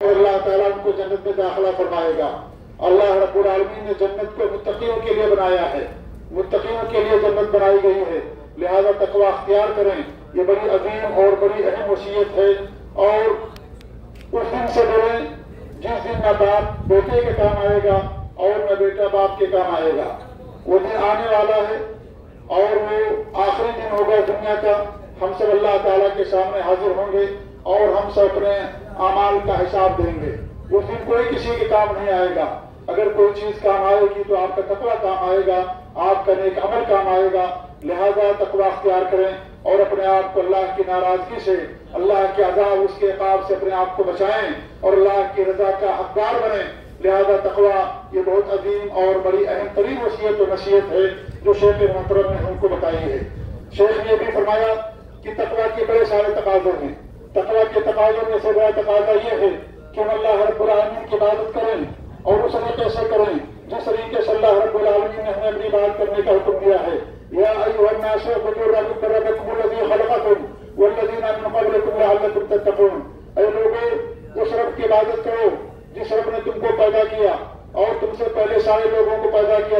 अल्लाह ताला उनको जन्नत में दाखिला फरमाएगा। अल्लाह रब्बुल आलमीन ने जन्नत को मुत्तकियों के लिए बनाया है। मुत्तकियों के लिए जन्नत बनाई गई है। लिहाजा तकवा अख्तियार करें। ये बड़ी अजीम और बड़ी अहम वसीयत है और उस दिन से डरें जिस दिन न बाप बेटे के काम आएगा और न बेटा बाप के काम आएगा। वो दिन आने वाला है और वो आखिरी दिन होगा दुनिया का। हम सब अल्लाह ताला के सामने हाजिर होंगे और हम सब अपने अमाल का हिसाब देंगे। उस दिन कोई किसी के काम नहीं आएगा। अगर कोई चीज़ काम आएगी तो आपका तकवा काम आएगा, आपका नेक अमल काम आएगा। लिहाजा तकवा अख्तियार करें और अपने आप को अल्लाह की नाराज़गी से, अल्लाह के अजाब उसके अकाब से अपने आप को बचाएँ और अल्लाह की रजा का हकदार बने। लिहाजा तकवा ये बहुत अजीम और बड़ी अहम तरीन वसीयत और नसीहत है जो शेख मोहतरम ने हमको बताई है। शेख ने यह भी फरमाया कि तकवा के बड़े सारे तकाजे हैं। तकवा के तकाजों में से बड़ा तकाजा ये है कि अल्लाह रब्बुल आलमीन की इबादत करें और उस तरीके से करें, जिस तरीके से अल्लाह रब्बुल आलमीन ने हमें अपनी बात करने का हुक्म दिया है। या उस रब की इबादत करो, जिस रब ने तुमको पैदा किया और तुमसे पहले सारे लोगों को पैदा किया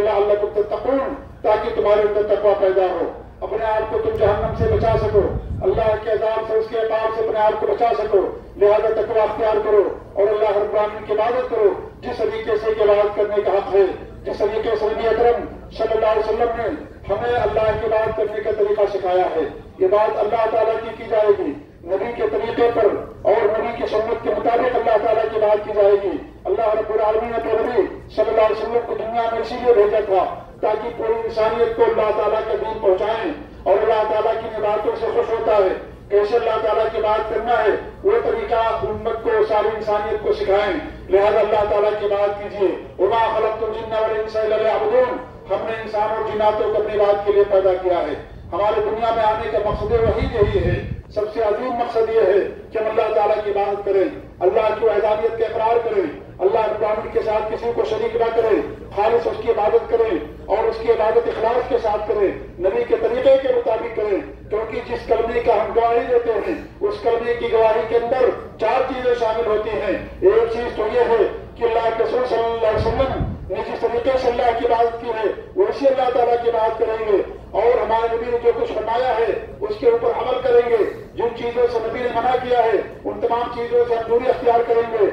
ताकि तुम्हारे अंदर तकवा पैदा हो। अपने आप को तुम जहन्नम से बचा सको। अल्लाह के अजाब से, उसके अकाब से अपने आप को बचा सको। लिहाजा तकवा अख्तियार करो और अल्लाह रब्बानी की इबादत करो। जिस तरीके से इबादत करने का हक है, जिस तरीके से नबी अकरम अलैहि ने हमें अल्लाह की बात करने का तरीका सिखाया है, ये बात अल्लाह ताला की की जाएगी। नबी के तरीके पर और नबी की सुन्नत के मुताबिक अल्लाह ताला की बात की जाएगी। अल्लाह रब्बुल आलमीन ने तो नबी सल्लल्लाहु को दुनिया में इसीलिए भेजा था ताकि पूरी इंसानियत को अल्लाह ताला के दीन पहुंचाएँ। और अल्लाह ताला की बातों से खुश होता है। कैसे अल्लाह ताला की बात करना है? वो तरीका उम्मत को, सारी इंसानियत को सिखाएँ। लिहाजा अल्लाह ताला की बात कीजिए। उमा खलक तुम जिन्ना वाले इंसान हमने इंसान और जिन्नातों को अपनी बात के लिए पैदा किया है। हमारे दुनिया में आने का मकसद वही यही है। सबसे अजीम मकसद ये है कि हम अल्लाह ताला की इबादत करें। अल्लाह की वहदानियत के इकरार करें। अल्लाह रब्बानी के साथ किसी को शरीक न करें, खालिश उसकी इबादत करें और उसकी इबादत इखलास के साथ करें, नबी के तरीके के मुताबिक करें, क्योंकि जिस कलमे का हम गवाही देते हैं, उस कलमे की गवाही के अंदर चार चीज़ें शामिल होती हैं। एक चीज़ तो यह है कि अल्लाह के रसूल ने जिस तरीके से अल्लाह की बात की है वैसी अल्लाह ताला की बात करेंगे और हमारे नबी ने जो कुछ फरमाया है, उसके ऊपर अमल करेंगे। जिन चीज़ों से नबी ने मना किया है, उन तमाम चीज़ों से हम दूरी अख्तियार करेंगे।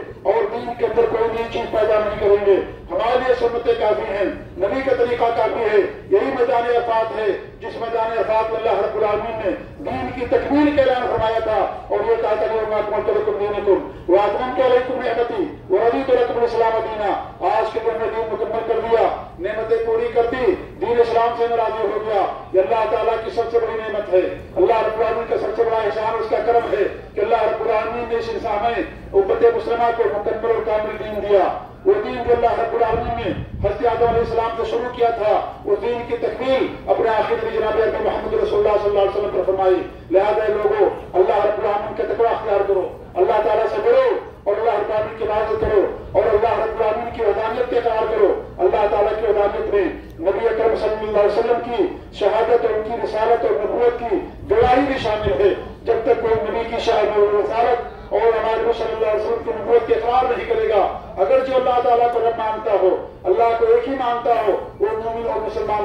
के अंदर कोई नई चीज़ पैदा नहीं करेंगे। हमारे लिए सुन्नतें काफ़ी हैं। नबी का तरीका काफ़ी है। यही मैदान अफात है, जिस मैदान अफात में अल्लाह रब्बुल आलमीन ने दीन की तकमील के ऐलान फरमाया था, और ये कहा था लोग अकमल तो रकम रज़ी इस्लाम दीना। आज के दिन में दीन मुकम्मल कर दिया नेमतें पूरी कर दी, दीन इस्लाम से नाराजी हो गया। अल्लाह ताला की सबसे बड़ी नेमत है। को मुकम्मल और कामिल दीन दिया। वो दीन जो अल्लाह रब्बुल आलमीन ने हज़रत आदम इस्लाम से शुरू किया था। उस दीन की तकमील अपने आखिर में जनाब मोहम्मद रसूलुल्लाह सल्लल्लाहु अलैहि वसल्लम पर फरमाई, लिहाजा लोगों अल्लाह रब्बुल आलमीन का तकवा अख्तियार करो अल्लाह ताला से डरो और अल्लाह रब्बुल आलमीन की इबादत करो और अल्लाह रब्बुल आलमीन की वदानियत के करार करो अल्लाह ताला की वदानियत में नबी अकरम सल्लल्लाहु अलैहि वसल्लम की शहादत और उनकी रिसालत और नबूवत की गवाही भी शामिल है जब तक कोई नबी की शहादत और रिसालत और हमारे नबी सल्लल्लाहु अलैहि वसल्लम की नबूवत के इकरार नहीं करेगा अगर जो अल्लाह ताला को रब मानता हो अल्लाह को एक ही मानता हो वो मोमिन और मुसलमान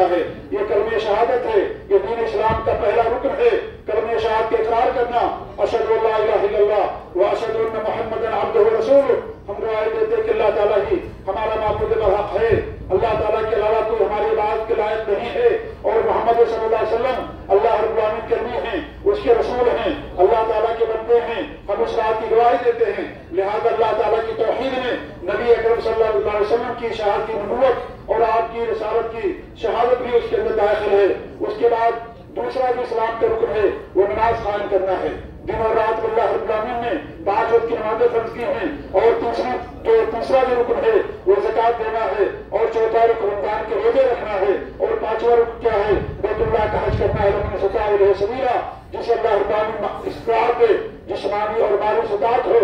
नहीं हो। ये कलमे शहादत है। ये दीन इस्लाम का पहला रुकन है। कलमे शहाद के इकरार करना। अशद व मोहम्मद अब्दुहु रसूल हम गवाही देते कि अल्लाह ताला ही हमारा माबूद हक है। अल्लाह ताला के अलावा कोई हमारी बात के लायक नहीं है। और मोहम्मद वसल्लम अल्लाह रब्बुल आलमीन के नबी हैं। उसके रसूल हैं। अल्लाह ताला के बंदे हैं। हम उस रात की गवाही देते हैं। लिहाजा अल्लाह ताला की तौहीद में नबी अकरम सल्लल्लाहु अलैहि वसल्लम की शहादत की नबूवत और आपकी रसालत की शहादत भी उसके अंदर दाखिल है। उसके बाद दूसरा जो इस्लाम का रुकन है, वो नमाज़ कायम करना है। दिन और रात अल्लाह रब्बुल ने पाँच वक्त की नमाजें फ़र्ज़ की हैं और तीसरी जो तीसरा जो रुकन है, वो जक़ात देना है और चौथा रुकन रमज़ान के रोज़े रखना है और पांचवा रुकन क्या है, बैतुल्लाह का हज करना है रमन सता सबीरा जिसे अल्लाह रब्बानी इस्तार पे जिस्मानी और माली सदात हो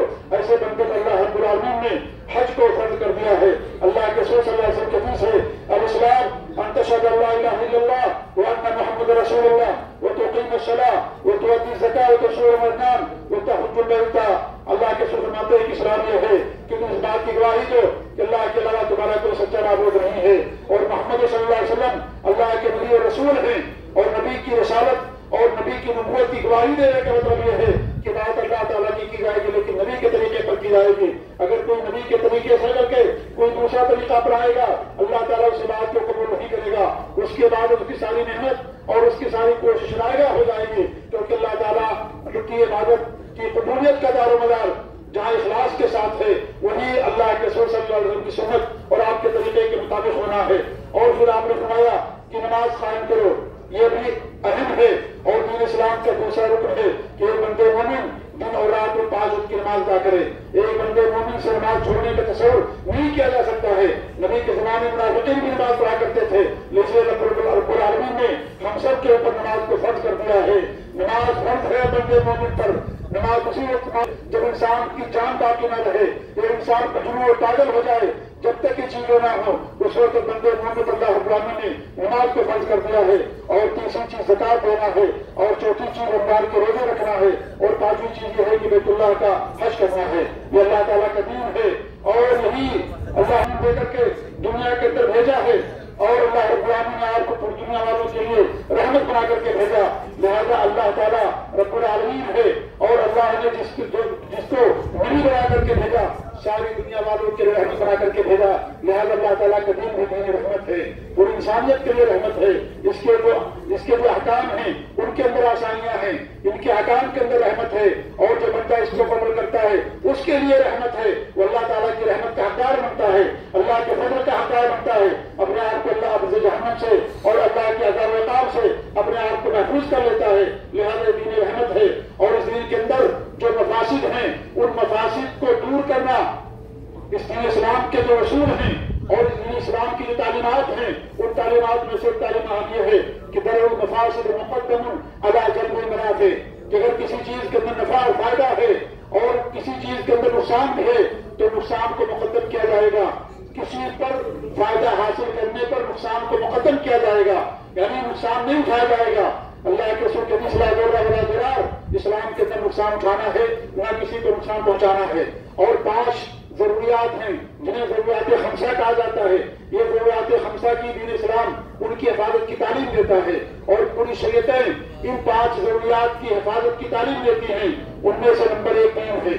की गवाही देने का मतलब यह है कि बात अल्लाह ताला की की जाएगी, लेकिन नबी के तरीके पर की जाएगी। अगर कोई नबी के तरीके से करके कोई दूसरा तरीका अपनाएगा अल्लाह ताला उस बात को कबूल नहीं करेगा। उसके बाद उसकी सारी मेहनत और उसकी सारी कोशिश नायगा हो जाएगी, क्योंकि अल्लाह ताला की इबादत की कबूलियत का दारोमदार जहाँ इखलास के साथ है, वही अल्लाह के वसल्लम की सुन्नत और आपके तरीके के मुताबिक होना है। और फिर आपने फरमाया कि नमाज़ कायम करो। ये भी अहम है, और दीन इस्लाम का दूसरा रुकन है कि एक बंदे मोमिन दिन और रात में पाँच वक्त की नमाज़ अदा करे। एक बंदे मोमिन से नमाज़ छोड़ने का तस्वर नहीं किया जा सकता है। नबी के जमाने में मुनाफिकीन भी नमाज़ पढ़ा करते थे लेकिन आलमीन ने हम सब के ऊपर नमाज़ को फ़र्ज़ कर दिया है। नमाज़ फ़र्ज़ है बंदे मोमिन पर। नमाज़ उसी वक्त जब इंसान की जान बाकी न रहे ये इंसान मजनू और पागल हो जाए चीज़ें ना हो। उस वक्त बंदे मोहम्मद अल्लाह ने नमाज़ को फ़र्ज़ कर दिया है और तीसरी चीज़ जक़ात देना है और चौथी चीज़ रमज़ान के रोज़े रखना है और पांचवी चीज़ ये है कि बेतुल्लाह का हज करना है। ये अल्लाह ताला का दीन है और यही अल्लाह ने देकर के दुनिया के अंदर भेजा है और अल्लाह रब्बुल ने आपको पूरी दुनिया वालों के लिए रहमत बना करके भेजा। लिहाजा अल्लाह ताला रब्बुल आलमीन है और अल्लाह ने जिसको जिसको नबी बना करके भेजा, सारी दुनिया वालों के लिए रहमत बना करके भेजा लिहाजा अल्लाह ताला का दीन भी दीन रहमत है पूरी इंसानियत के लिए रहमत है। इसके जो इसके जो अहकाम हैं, उनके अंदर आसानियाँ हैं, इनके अहकाम के अंदर रहमत है। और जो बंदा इसको अमल करता है, उसके लिए रहमत है। वो अल्लाह ताला की रहमत का हकदार बनता है। अल्लाह के फजल का हकदार बनता है। अपने आप को अल्लाह जहनम से और अल्लाह के अजाब से अपने आप को महफूज कर लेता है। लिहाजा दीन रहमत है। और इस दीन के अंदर जो मफासिद हैं, उन मफासिद को दूर करना, इस इस्लाम के जो असूल हैं और इस इस्लाम की जो तालीमत हैं, उन तालीमत में से तालीमत ये है कि दर मफासिद मुकदम अदा मनाफे कि अगर किसी चीज़ के अंदर नफा और फ़ायदा है और किसी चीज़ के अंदर नुकसान भी है तो नुकसान को मुकदम किया जाएगा। किसी पर फ़ायदा हासिल करने पर नुकसान को मुकदम किया जाएगा। यानी नुकसान नहीं उठाया जाएगा। अल्लाह के के इस्लाम के अंदर नुकसान उठाना है, न किसी को नुकसान पहुंचाना है। और पाँच जरूरियात हैं, जिन्हें जरूरियात हमसा कहा जाता है। ये जरूरियात हमसा की दीन इस्लाम उनकी हिफाजत की तालीम देता है और पूरी शरीयतें इन पाँच जरूरियात की हिफाजत की तालीम देती हैं। उनमें से नंबर एक दीन है?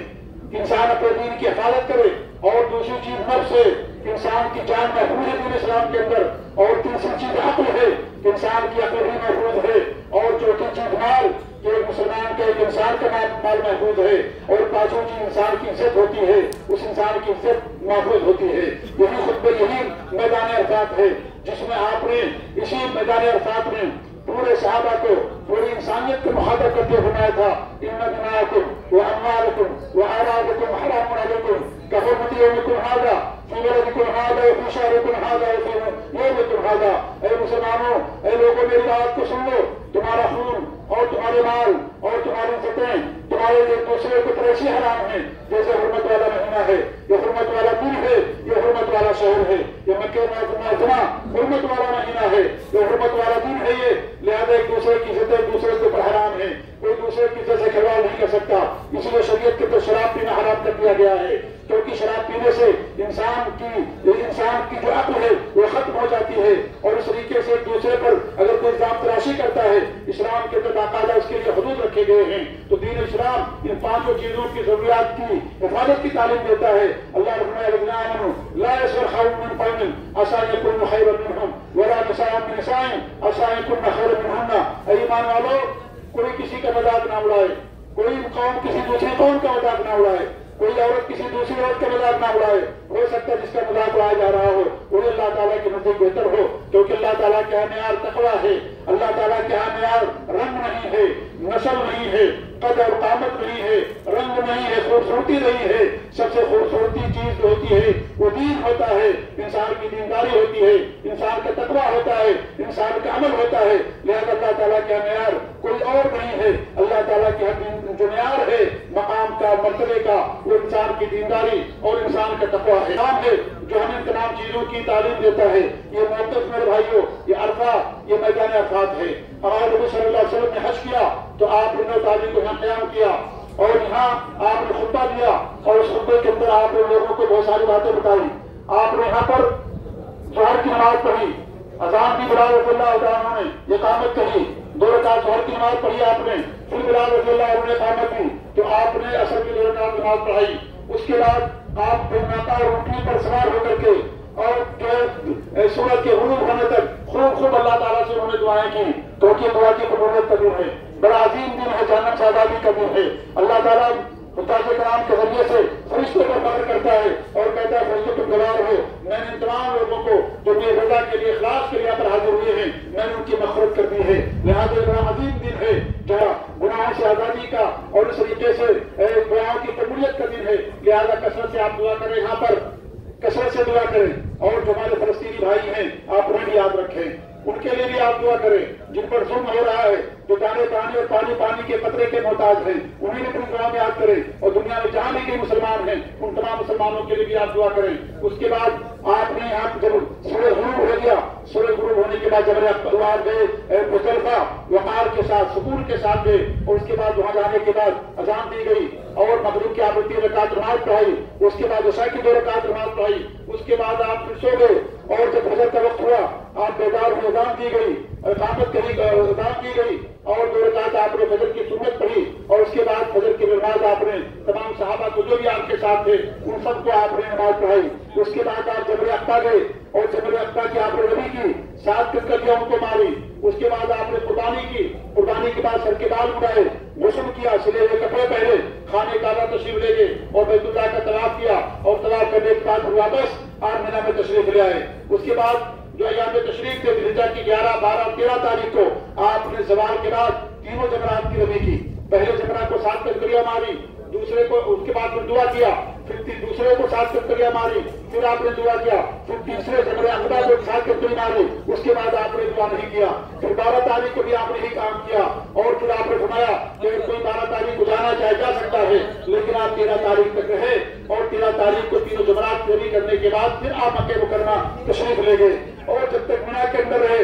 इंसान अपने दीन की हिफाजत करे और दूसरी चीज़ नफ्स से, इंसान की जान महफूज है दीन इस्लाम के अंदर और तीसरी चीज़ अकल है इंसान की अकल ही महफूज है। कि एक मुसलमान के एक इंसान का माल महफूज है और पाँचों चीज़ इंसान की इज़्ज़त होती है, उस इंसान की इज़्ज़त महफूज होती है। यही खुद यही मैदान अर्थात है, जिसमें आपने इसी मैदान अर्थात में पूरे साहबा को, पूरी इंसानियत को मुहादर करके बनाया था। इन दिनाकुम व अमवालकुम, व आरादकुम, हराम अलैकुम कहमती यौमिकुम हादा फ़ी बलदिकुम हादा यौमिकुम हादा ऐ मुसलमानों लोगों, मेरी बात को सुन लो। तुम्हारा खून और तुम्हारे माल और तुम्हारी इज्जतें तुम्हारे लिए दूसरे को तरह से हराम है। जैसे हरमत वाला महीना है, ये हरमत वाला दिन है, ये हरमत वाला शहर है, ये मक्के में हरमत वाला महीना है, ये हरमत वाला दिन है ये। लिहाजा एक दूसरे की इज्जतें दूसरे के ऊपर हराम है। कोई दूसरे इज़्ज़त से खिलवाड़ नहीं कर सकता। इसलिए शरीयत के तो शराब पीना हराम कर दिया गया है। क्योंकि शराब पीने से इंसान की इंसान की जो अक्ल है, वो खत्म हो जाती है। और इस तरीके से दूसरे पर अगर कोई इल्ज़ाम तराशी करता है, इस्लाम के तो बाकायदा उसके लिए हदूद रखे गए हैं। तो दीन इस्लाम इन पाँचों चीज़ों की जरूरियात की हिफाजत की तालीम देता है। अल्लाह ईमान वालों कोई किसी का मज़ाक ना उड़ाए। कोई कौन किसी दूसरे कौन का मज़ाक ना उड़ाए। कोई औरत किसी दूसरी औरत का मज़ाक ना उड़ाए। हो सकता है जिसका मज़ाक उड़ाया जा रहा हो वो अल्लाह ताला के नज़दीक बेहतर हो, क्योंकि अल्लाह ताला के यहाँ मैार तकवा है। अल्लाह ताला के यहाँ मैार रंग नहीं है, नस्ल नहीं है, कद और कामत नहीं है, रंग नहीं है, खूबसूरती नहीं है। सबसे खूबसूरती चीज़ जो होती है, वो दीन होता है। इंसान की दीनदारी होती है, इंसान का तकवा होता है, इंसान का अमल होता है। लिहाजा अल्लाह ताला का मैार कोई और नहीं है। अल्लाह ताला के हर मैार है। मकाम का, मरतबे का, वो इंसान की दीनदारी और इंसान का तकवा है। नाम है जो हमें तमाम चीज़ों की तालीम देता है। ये मौकफ मेरे भाइयों, ये अरफा, ये मैदान अरफात है। हमारे नबी सल्लल्लाहु अलैहि वसल्लम ने हज किया तो आप तालीम को यहाँ क्याम किया। और यहाँ आपने खुतबा दिया। और उस खुतबे के अंदर आपने लोगों को बहुत सारी बातें बताई। आपने यहाँ पर जोहर की नमाज़ पढ़ी। अजान बिलाल रफील्ला ने ये कामत कही। दो रकात जोहर की नमाज़ पढ़ी आपने, फिर बिलाल रफील्ला ने कामत की तो आपने असर की दो रकात नमाज़ पढ़ाई। उसके बाद आप बेनाता और उठनी पर सवार होकर के, और सूरत के हुनूब होने तक खूब खूब अल्लाह ताला से उन्होंने दुआएँ की, क्योंकि दुआ की कबूलियत कबूल है, बड़ा अजीम दिन है जानक शादा भी कबूल है। अल्लाह ताला मुताज कराम के ज़रिए से फरिश्तों पार करता है और कहता है, फरिश्तों, तुम गवार हो। मैंने इन तमाम लोगों को जो मेरी रजा के लिए खलास के लिए यहाँ पर हाजिर हुए हैं, मैंने उनकी मफरत कर दी है। लिहाजा बड़ा अजीम दिन है जहाँ गुनाहों से आज़ादी का और इस तरीके से गुनाहों की कबूलियत का दिन है। लिहाजा कसरत से आप दुआ करें, यहाँ पर कसरत से दुआ करें। और जो हमारे फलस्तीनी भाई हैं, आप उन्हें याद रखें। उनके लिए भी आप दुआ करें। जिन पर जुम्म हो रहा है जो दाने पानी और पानी पानी के कतरे के मोहताज हैं। उन्हें भी अपनी दुआ में याद करें और दुनिया में जहाँ भी मुसलमान हैं, उन तमाम मुसलमानों के लिए भी आप दुआ करें। उसके बाद आपने आप जब सूरज गुरूब हो गया सूरज गुरूब होने के बाद जब परिवार गए मुजलफा वकार के साथ, सुकून के साथ गए, और उसके बाद वहाँ जाने के बाद अजान दी गई, और मगरब की आप तीन रकात नमाज़ पढ़ाई, उसके बाद उषा की दो रकात नमाज़ पढ़ाई, उसके बाद आप फिर सो गए, और जब फजर का वक्त हुआ बेदार में अजान दी गई कामत करी अजान की गई, और दो रकात आपने फजर की सुन्नत पढ़ी, और उसके बाद फजर की नमाज़ आपने, तमाम सहाबा को जो भी आपके साथ थे, उन सबको आपने नमाज़ पढ़ाई। उसके बाद आप जबरे अख्ता गए, और जबरे अख्ता की आपने रबी की, सात करके उनको मारी। उसके बाद आपने कुर्बानी की, कुर्बानी के बाद सर के बाल उड़ाए गुसल किया, सिले हुए कपड़े पहने, खाने का तशरीफ़ ले गए, और बैतुल्ला का तलाब किया, और तलाब करने के बाद वापस आठ महीना में तशरीफ़ ले आए। उसके बाद जो यहाँ पे तशरीफ़ थे दिलजा की ग्यारह, बारह और तेरह तारीख को आपने सवाल के बाद तीनों जमरात की रमी की। पहले जमरा को सात तस्करिया मारी दूसरे को उसके बाद फिर दुआ किया, फिर दूसरे को सात तकरिया मारी, फिर आपने दुआ किया, फिर तीसरे जमरे अखबा को सात तकरी मारी, उसके बाद आपने दुआ नहीं किया। फिर बारह तारीख को भी आपने ही काम किया, और फिर आपने घुमाया कि कोई बारह तारीख को जाना चाहे, जा सकता है, लेकिन आप तेरह तारीख तक रहे, और तेरह तारीख को तीनों जमरात पूरी करने के बाद फिर आप मक्के मुकरमा तशरीफ़ ले गए। और जब तक मीना के अंदर रहे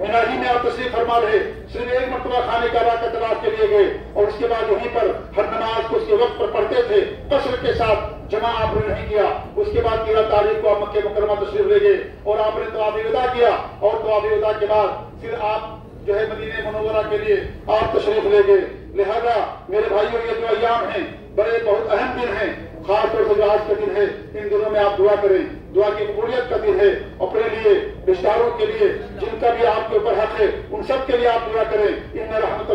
ही में आप तशरीफ़ फरमा रहे सिर्फ़ एक मरतबा खाने का का तलाश के लिए गए और उसके बाद वहीं पर हर नमाज़ को उसके वक्त पर पढ़ते थे, कसर के साथ जमा आपने नहीं किया। उसके बाद तेरह तारीख को आप मक्के मुकरमा तशरीफ़ ले गए और आपने तो आप विदा किया और तो आप विदा के बाद फिर आप जो है मदीने मनोवरा के लिए आप तशरीफ़ ले गए। लिहाजा मेरे भाइयों, ये जो अयाम हैं, बड़े बहुत अहम दिन हैं। खासतौर से जो आज का दिन है। इन दिनों में आप दुआ करें। दुआ की कबूलियत का दिन है अपने लिए, रिश्तेदारों के लिए, जिनका भी आपके ऊपर हक है, उन सब के लिए आप दुआ करें। इन रहमत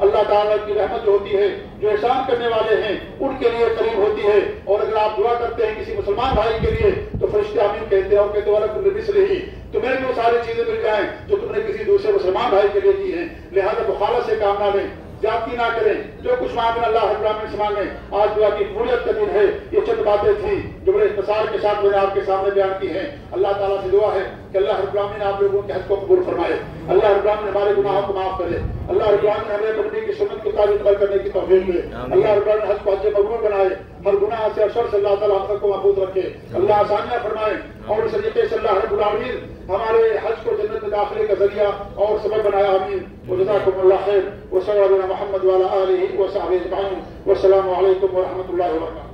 अल्लाह ताला की रहमत जो होती है, जो एहसान करने वाले हैं, उनके लिए करीब होती है। और अगर आप दुआ करते हैं किसी मुसलमान भाई के लिए तो फरिश्ते आमीन कहते हैं, और कहते तुमने मिस रही तुम्हें भी वो सारी चीज़ें मिल जाए, जो तुमने किसी दूसरे मुसलमान भाई के लिए की है। लिहाजा बुखाला से काम ना लें। जाति ना करें। जो कुछ मांगे अल्लाह ब्राह्मण से मांगे आज दुआ की फूलियत का दिन है। ये चंद बातें थी जो बड़े इंतज़ार के साथ मैंने आपके सामने बयान की है। अल्लाह ताला से दुआ है। कि अल्लाह हजरामिन आप लोगों के हज को कबूल फरमाए। अल्लाह हजरामिन हमारे गुनाहों को माफ़ करे। अल्लाह हजरामिन हमें नबी की सुन्नत की तारीफ़ करने की तौफीक दे। अल्लाह हजरामिन हज को हज मकबूल बनाए। हर गुनाह से अशर से अल्लाह ताला हम सबको महफूज रखे। अल्लाह आसानियाँ फरमाए और इस तरीके से अल्लाह रब्बुल आलमीन हमारे हज को जन्नत में दाखिले का ज़रिया और सबब बनाया। अमीन वजजाकुमुल्लाह खैर। अलैहि मोहम्मद वाला आलिहि व सहाबिहि अजमाइन वस्सलामु अलैकुम व रहमतुल्लाहि व बरकातहू।